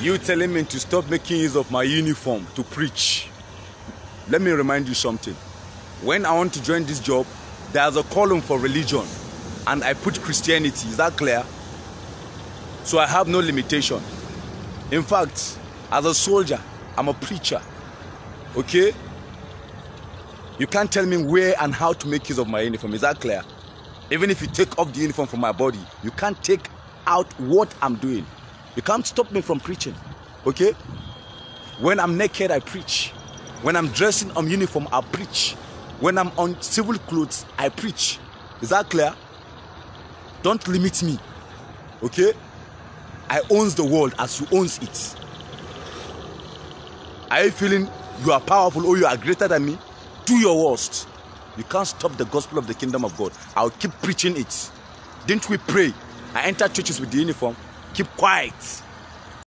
You telling me to stop making use of my uniform to preach. Let me remind you something. When I want to join this job, there's a column for religion, and I put Christianity. Is that clear? So I have no limitation. In fact, as a soldier, I'm a preacher. Okay? You can't tell me where and how to make use of my uniform. Is that clear? Even if you take off the uniform from my body, you can't take out what I'm doing. You can't stop me from preaching. Okay? When I'm naked, I preach. When I'm dressing on uniform, I preach. When I'm on civil clothes, I preach. Is that clear? Don't limit me. Okay? I owns the world as you owns it. Are you feeling you are powerful or you are greater than me? Do your worst. You can't stop the gospel of the kingdom of God. I'll keep preaching it. Didn't we pray? I enter churches with the uniform. Keep quiet.